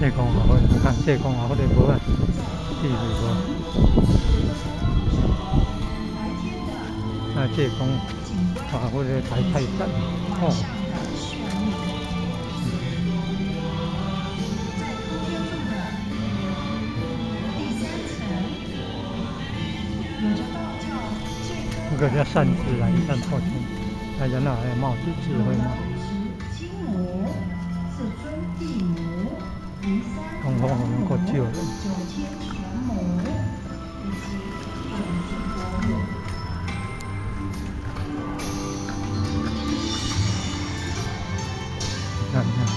这讲好，我看这讲好，这无啊，地是无。啊，这讲啊，我这太太山哦。这个叫善知来善破天，大家那还有帽子智慧吗？ 어, 거치요. 감사합니다.